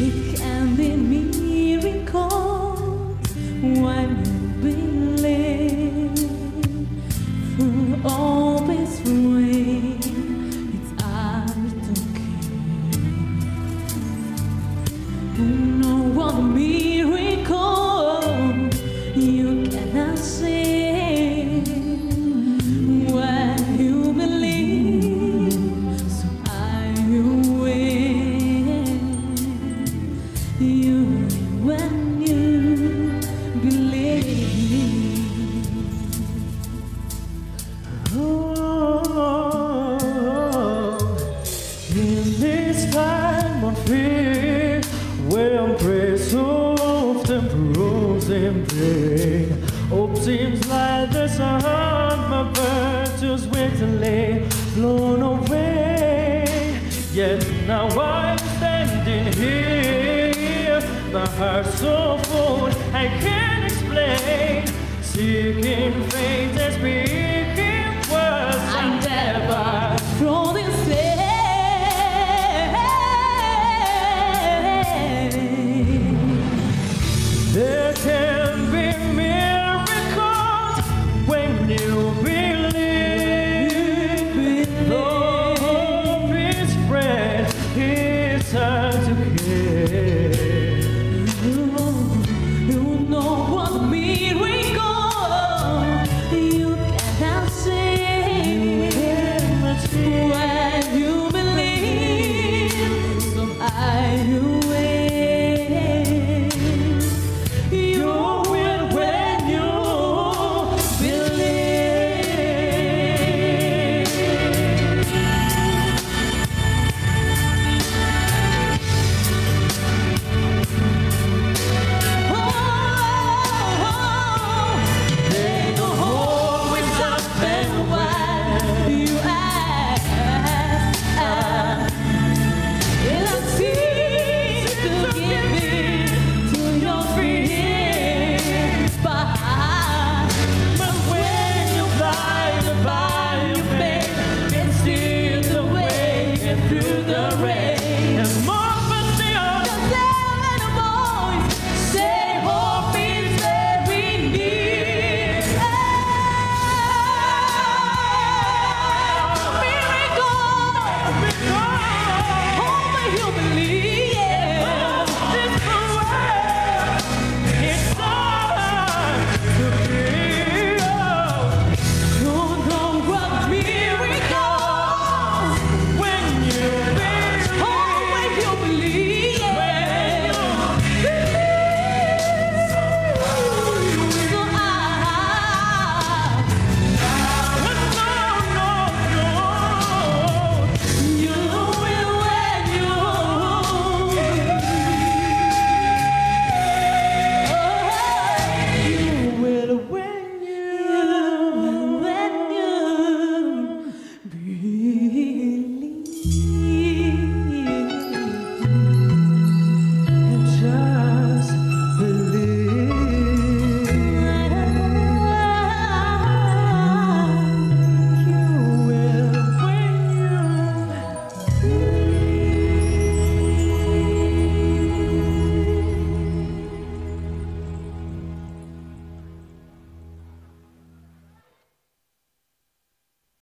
Look and the miracles. One. Of fear, when often proves in vain, hope seems like the sun, my virtues wittily blown away. Yet now I'm standing here, my heart so full I can't explain, seeking faith as. 최. Red.